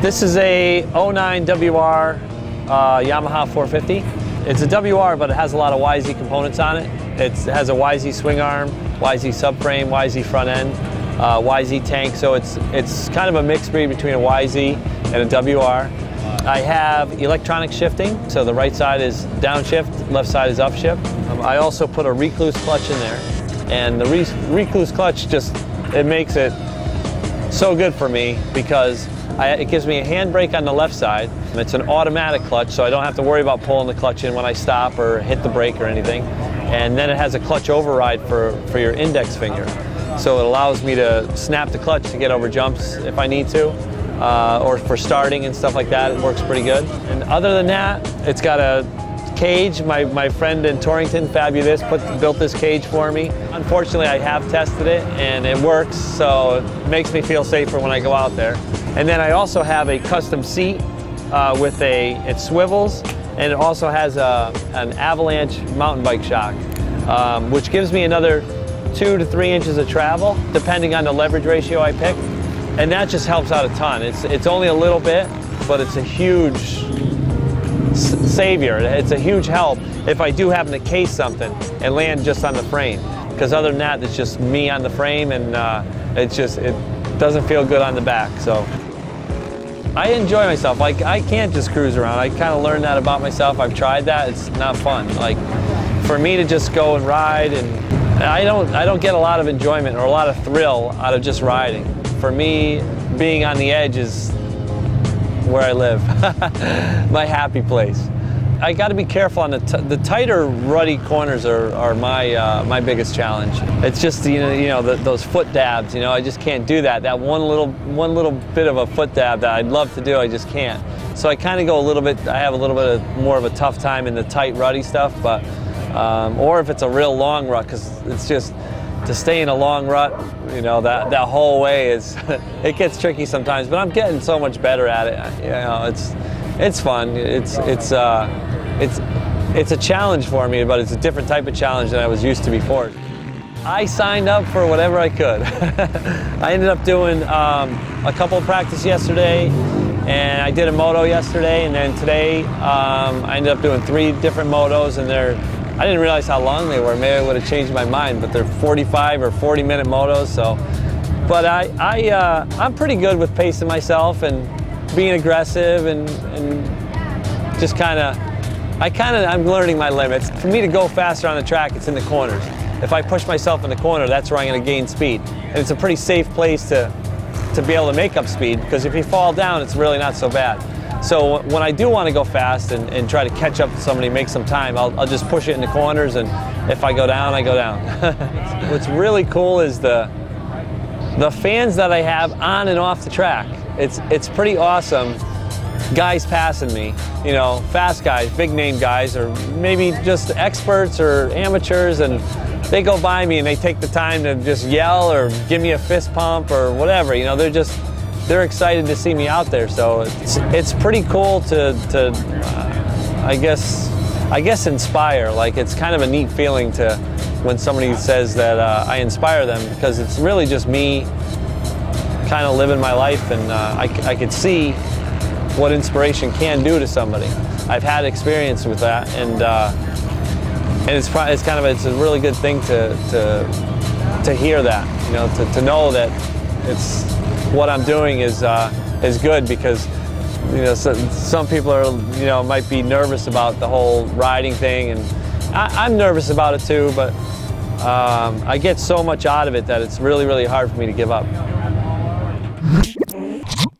This is a 09 WR uh, Yamaha 450. It's a WR, but it has a lot of YZ components on it. It's, it has a YZ swing arm, YZ subframe, YZ front end, uh, YZ tank, so it's, it's kind of a mixed breed between a YZ and a WR. I have electronic shifting, so the right side is downshift, left side is upshift. Um, I also put a Rekluse clutch in there, and the Re Rekluse clutch just, it makes it so good for me because I, it gives me a handbrake on the left side. It's an automatic clutch, so I don't have to worry about pulling the clutch in when I stop or hit the brake or anything. And then it has a clutch override for, for your index finger. So it allows me to snap the clutch to get over jumps if I need to uh, or for starting and stuff like that. It works pretty good. And other than that, it's got a cage. My, my friend in Torrington, Fabulous, put, built this cage for me. Unfortunately, I have tested it and it works, so it makes me feel safer when I go out there. And then I also have a custom seat uh, with a, it swivels, and it also has a, an avalanche mountain bike shock, um, which gives me another two to three inches of travel, depending on the leverage ratio I pick. And that just helps out a ton. It's, it's only a little bit, but it's a huge savior. It's a huge help if I do happen to case something and land just on the frame. Because other than that, it's just me on the frame and uh, it's just, it doesn't feel good on the back. So I enjoy myself. Like I can't just cruise around. I kind of learned that about myself. I've tried that. It's not fun. Like for me to just go and ride and I don't, I don't get a lot of enjoyment or a lot of thrill out of just riding for me, being on the edge is where I live, my happy place. I got to be careful on the, the tighter ruddy corners are, are my uh, my biggest challenge. It's just you know you know the, those foot dabs. You know I just can't do that. That one little one little bit of a foot dab that I'd love to do, I just can't. So I kind of go a little bit. I have a little bit of more of a tough time in the tight ruddy stuff, but um, or if it's a real long rut because it's just to stay in a long rut, you know, that, that whole way is, it gets tricky sometimes, but I'm getting so much better at it. You know, it's, it's fun. It's, it's, uh, it's, it's a challenge for me, but it's a different type of challenge than I was used to before. I signed up for whatever I could. I ended up doing um, a couple of practice yesterday, and I did a moto yesterday, and then today um, I ended up doing three different motos, and they're I didn't realize how long they were. Maybe I would have changed my mind, but they're 45 or 40 minute motos. So, but I, I, uh, I'm pretty good with pacing myself and being aggressive and, and just kind of, I kind of, I'm learning my limits. For me to go faster on the track, it's in the corners. If I push myself in the corner, that's where I'm going to gain speed. And it's a pretty safe place to, to be able to make up speed because if you fall down, it's really not so bad. So when I do want to go fast and, and try to catch up to somebody, make some time, I'll, I'll, just push it in the corners, and if I go down, I go down. What's really cool is the the fans that I have on and off the track. It's it's pretty awesome. Guys passing me, you know, fast guys, big name guys, or maybe just experts or amateurs, and they go by me and they take the time to just yell or give me a fist pump or whatever. You know, they're just they're excited to see me out there. So it's, it's pretty cool to, to uh, I guess, I guess inspire. Like it's kind of a neat feeling to when somebody says that uh, I inspire them because it's really just me kind of living my life and uh, I, I could see what inspiration can do to somebody. I've had experience with that and uh, and it's, it's kind of it's a really good thing to, to, to hear that, you know, to, to know that it's what I'm doing is uh, is good because you know so, some people are you know might be nervous about the whole riding thing, and I, am nervous about it too. But um, I get so much out of it that it's really really hard for me to give up.